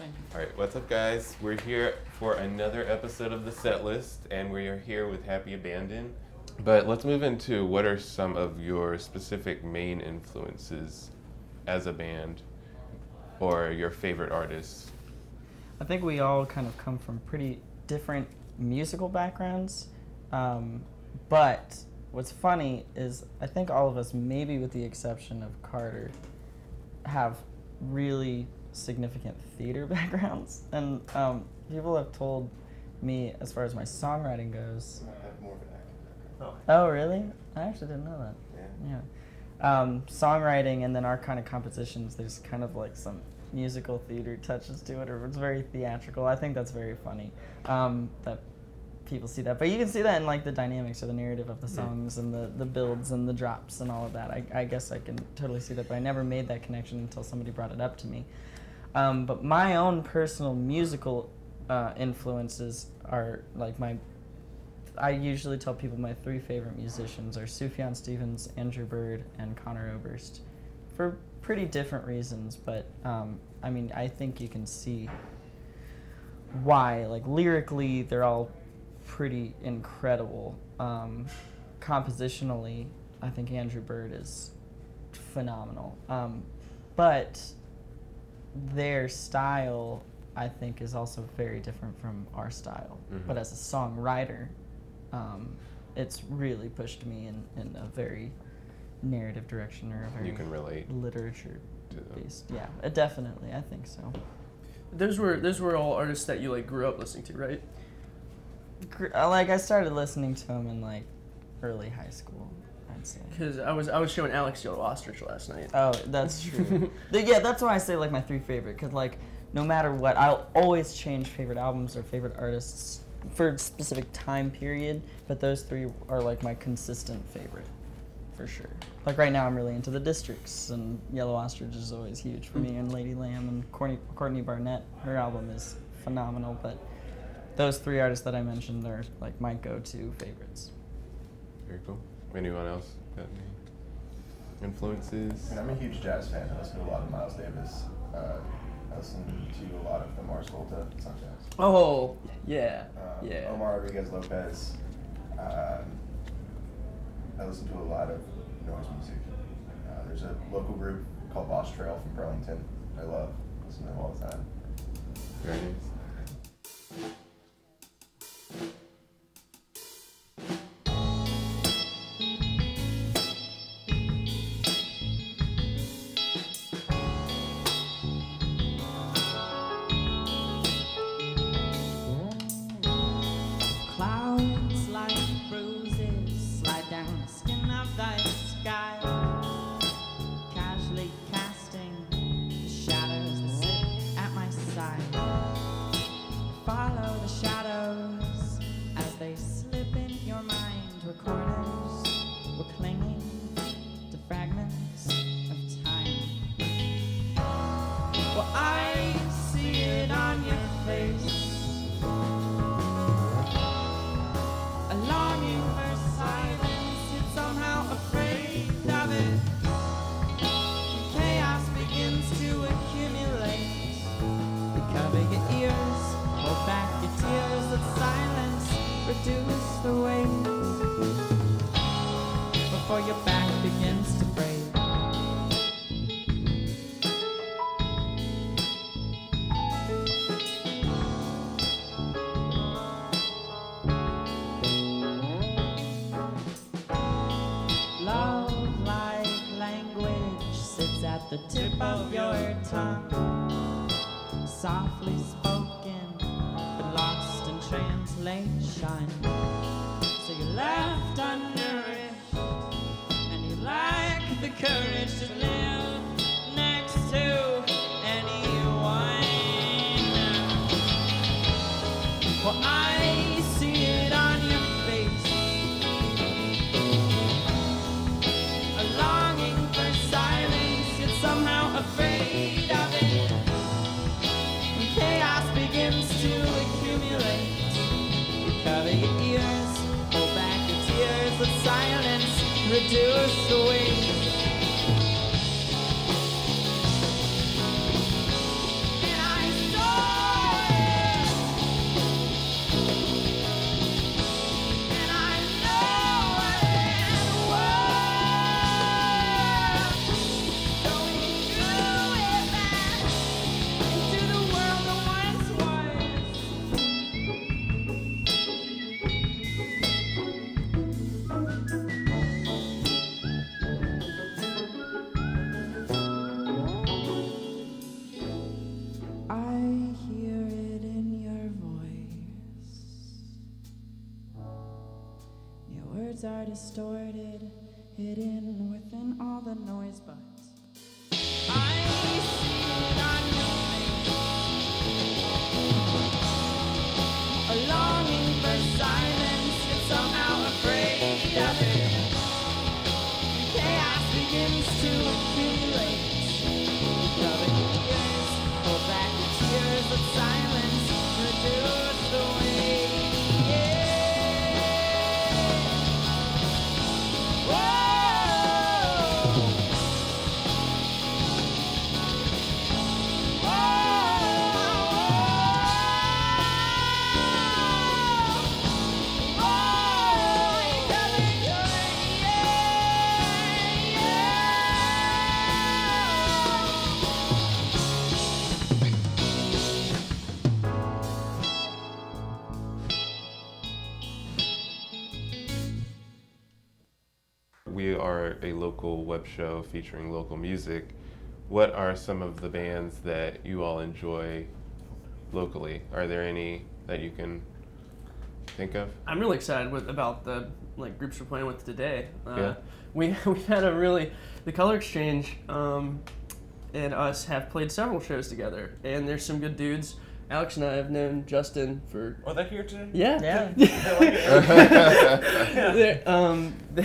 Alright, what's up, guys? We're here for another episode of the Setlist, and we are here with Happy Abandon. But let's move into what are some of your specific main influences as a band or your favorite artists? I think we all kind of come from pretty different musical backgrounds. Um, but what's funny is I think all of us, maybe with the exception of Carter, have really significant theater backgrounds. And um, people have told me, as far as my songwriting goes, I have more of an acting background. oh, really? I actually didn't know that. Yeah. Yeah. Um, songwriting and then our kind of compositions, there's kind of like some musical theater touches to it, or it's very theatrical. I think that's very funny um, that people see that. But you can see that in like the dynamics or the narrative of the songs and the, the builds and the drops and all of that. I, I guess I can totally see that, but I never made that connection until somebody brought it up to me. Um, but my own personal musical uh, influences are like my I usually tell people my three favorite musicians are Sufjan Stevens, Andrew Bird, and Conor Oberst, for pretty different reasons. But um, I mean, I think you can see why. Like lyrically, they're all pretty incredible. Um, compositionally, I think Andrew Bird is phenomenal. Um, but their style, I think, is also very different from our style. Mhm. But as a songwriter, um, it's really pushed me in, in a very narrative direction or a very You can relate literature based. Yeah, uh, definitely. I think so. Those were those were all artists that you like grew up listening to, right? Uh, Like I started listening to them in like early high school. I'd. Because I was I was showing Alex Yellow Ostrich last night. Oh, that's true. Th- yeah, that's why I say like my three favorite, because like no matter what, I'll always change favorite albums or favorite artists for a specific time period. But those three are like my consistent favorite, for sure. Like right now, I'm really into the Districts, and Yellow Ostrich is always huge for me, and Lady Lamb and Courtney, Courtney Barnett. Her album is phenomenal, but those three artists that I mentioned are like my go-to favorites. Very cool. Anyone else got any influences? I mean, I'm a huge jazz fan. I listen to a lot of Miles Davis. Uh, I listen to a lot of the Mars Volta. It's not jazz. Oh yeah, Um, yeah. Omar Rodriguez Lopez. Um, I listen to a lot of noise music. Uh, there's a local group called Boss Trail from Burlington. I love. Listen to them all the time. Very nice. Tip of your tongue. Softly spoken, but lost in translation. The weight. Distorted, hidden within all the noise, but We a local web show featuring local music. What are some of the bands that you all enjoy locally? Are there any that you can think of? I'm really excited with about the like groups we're playing with today. Uh, Yeah. We we had a really the color exchange um, and us have played several shows together, and there's some good dudes. Alex and I have known Justin for Oh, they're here today? yeah Yeah. They're, um,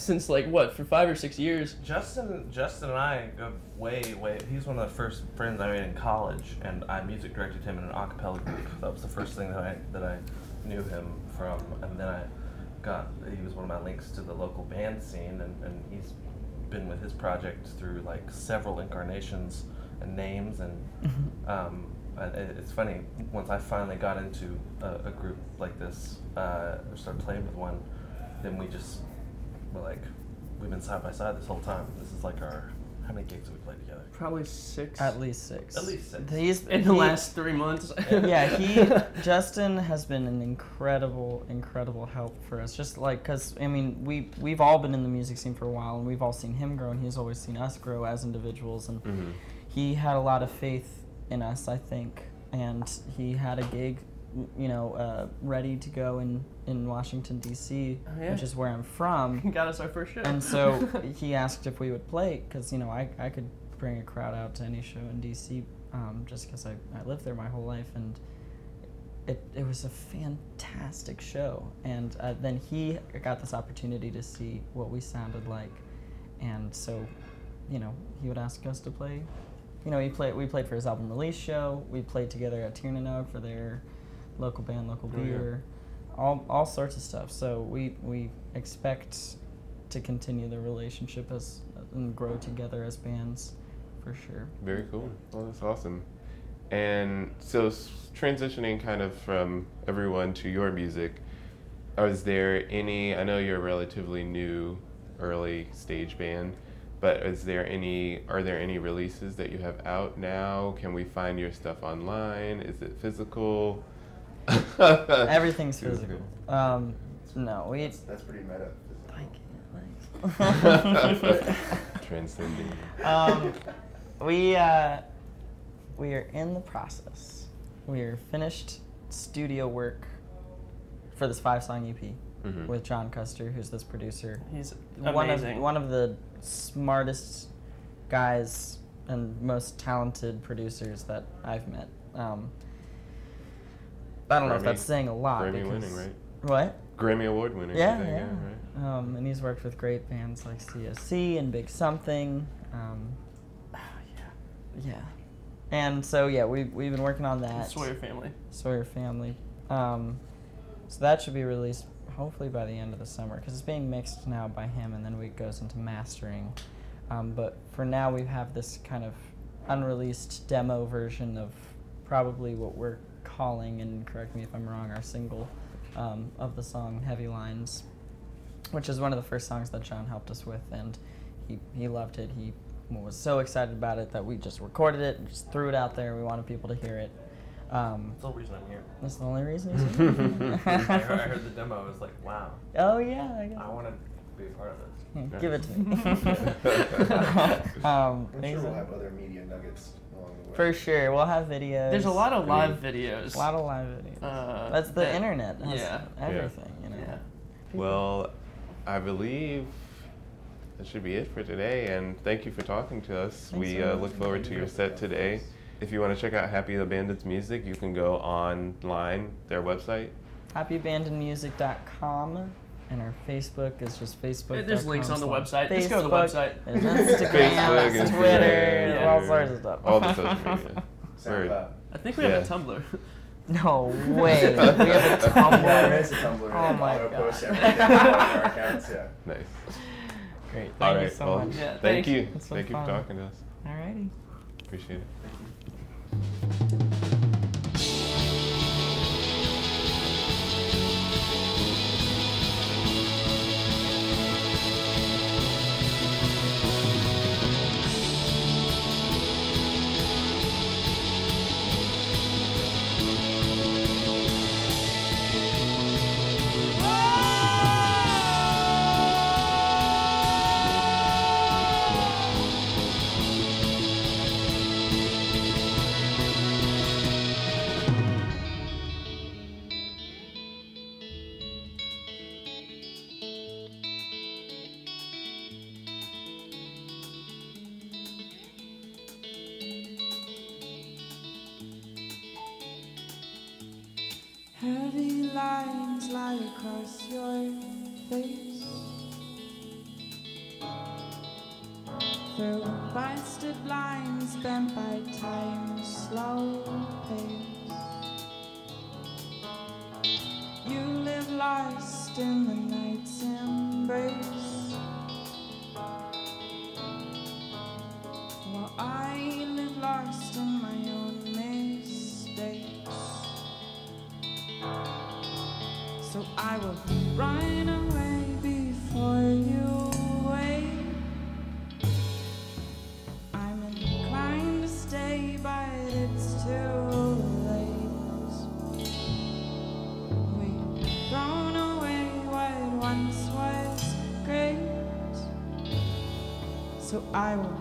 since like what for five or six years. Justin, Justin and I go way, way. He's one of the first friends I made in college, and I music directed him in an a cappella group. That was the first thing that I that I knew him from, and then I got. He was one of my links to the local band scene, and, and he's been with his project through like several incarnations and names, and um, it's funny. Once I finally got into a, a group like this, uh, or started playing with one, then we just were like, we've been side by side this whole time. This is like our how many gigs have we played together? Probably six. At least six. At least six. He's in the he- last three months. yeah, he Justin has been an incredible, incredible help for us. Just like, cause I mean, we we've all been in the music scene for a while, and we've all seen him grow, and he's always seen us grow as individuals, and Mhm. he had a lot of faith in us, I think, and he had a gig, you know, uh, ready to go in in Washington D.C., Oh, yeah. which is where I'm from. got us our first show. and so he asked if we would play because you know I, I could bring a crowd out to any show in DC um, just because I, I lived there my whole life and it, it was a fantastic show and uh, then he got this opportunity to see what we sounded like and so you know he would ask us to play you know he played we played for his album release show we played together at Tir Na Nog for their local band local Oh, yeah. beer all, all sorts of stuff so we we expect to continue the relationship as and grow together as bands for sure Very cool. Well, that's awesome. And so, transitioning kind of from everyone to your music, is there any? I know you're a relatively new, early stage band, but is there any? Are there any releases that you have out now? Can we find your stuff online? Is it physical? Everything's physical um no we That's, that's pretty meta. Thank Transcending. um, we uh, we are in the process. We are finished studio work for this five song EP Mhm. with John Custer, who's this producer. He's One of amazing. one of the smartest guys and most talented producers that I've met. Um, I don't know if that's saying a lot. Grammy because- winning, right? What? Grammy award winning. Yeah, think, yeah. right? Um, and he's worked with great bands like CSC and Big Something. Um, yeah, yeah. And so yeah, we we've been working on that. Sawyer family. Sawyer Family. Um, so that should be released hopefully by the end of the summer because it's being mixed now by him, and then we goes into mastering. Um, but for now, we have this kind of unreleased demo version of probably what we're calling, and correct me if I'm wrong, our single um, of the song "Heavy Lines," which is one of the first songs that John helped us with, and he he loved it. He was so excited about it that we just recorded it and just threw it out there. We wanted people to hear it. Um, That's the whole reason I'm here. that's the only reason. he's here. I, heard, I heard the demo. I was like, wow, oh yeah, I guess. I want to be a part of this. Yeah, Give it to me. um, I'm sure we'll have other media nuggets along the way. for sure, we'll have videos. There's a lot of I mean, live videos. a lot of live videos. Uh, That's the that- internet. Has yeah. everything. You know. Yeah. Well, I believe that should be it for today. And thank you for talking to us. Thanks we so uh, look forward to your set today. If you want to check out Happy Abandon's music, you can go online, their website. happyabandonmusic.com and our Facebook is just Facebook. There's links on the website. Just go to the website. There's Instagram, Facebook, there's Instagram, Twitter, yeah. all sorts of stuff. All the social media. Word. SoundCloud. I think we have a Tumblr. no way. We have a Yeah, there Tumblr. is a Tumblr. Oh my auto God. post everything on our accounts, yeah. Nice. Great. Thank All you so well, much. Yeah, thank thanks. you. It's Thank you for fun. talking to us. Alrighty. Appreciate it. Heavy lines lie across your face. Through busted lines bent by time's slow pace. You live lost in the night's I will run away before you wait. I'm inclined to stay, but it's too late. We've thrown away what once was great. So I will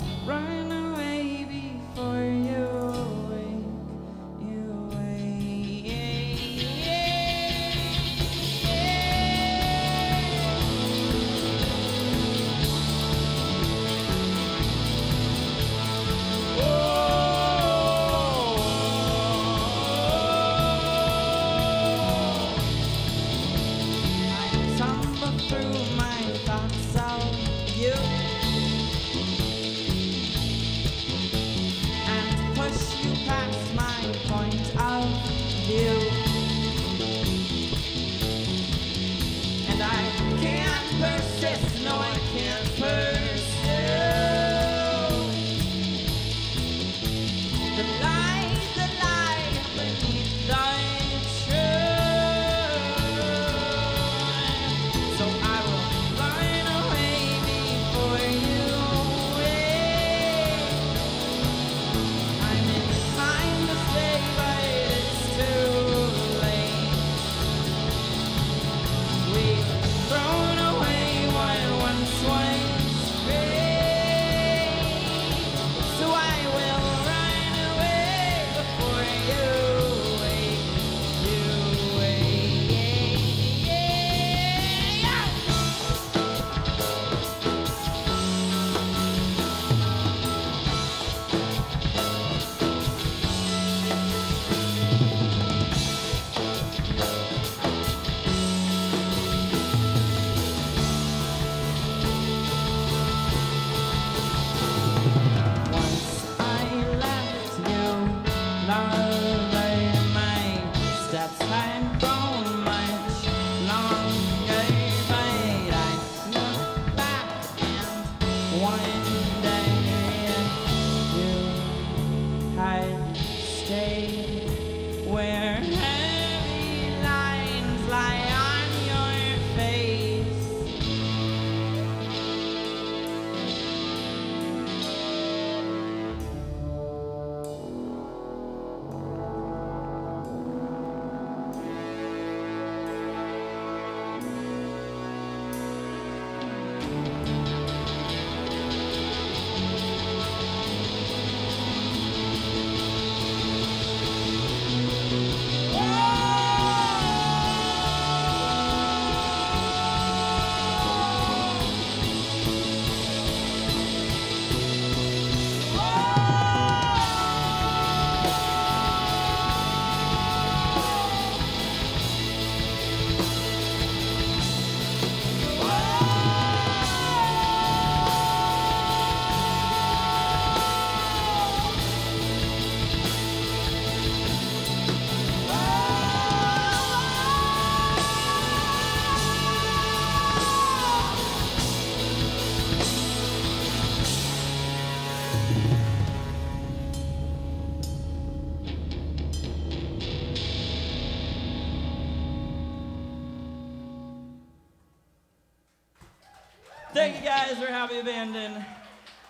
Abandon.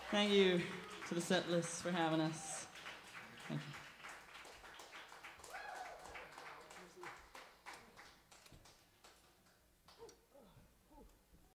Thank you to the Setlist for having us.